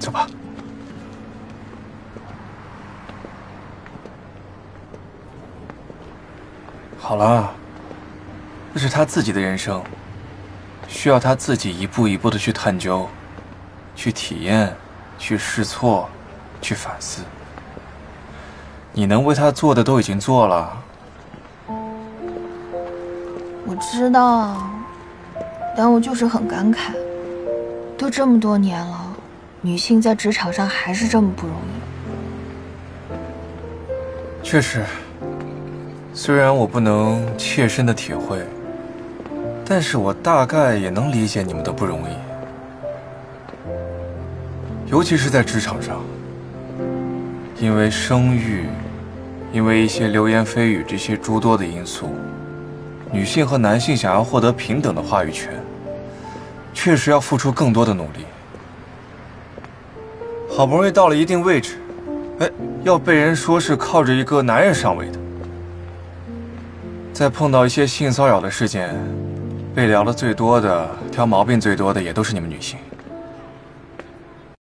走吧。好了，这是他自己的人生，需要他自己一步一步的去探究、去体验、去试错、去反思。你能为他做的都已经做了。我知道，但我就是很感慨，都这么多年了，女性在职场上还是这么不容易。确实。虽然我不能切身的体会，但是我大概也能理解你们的不容易，尤其是在职场上，因为生育，因为一些流言蜚语这些诸多的因素，女性和男性想要获得平等的话语权，确实要付出更多的努力。好不容易到了一定位置，哎，要被人说是靠着一个男人上位的。再碰到一些性骚扰的事件，被聊的最多的、挑毛病最多的，也都是你们女性。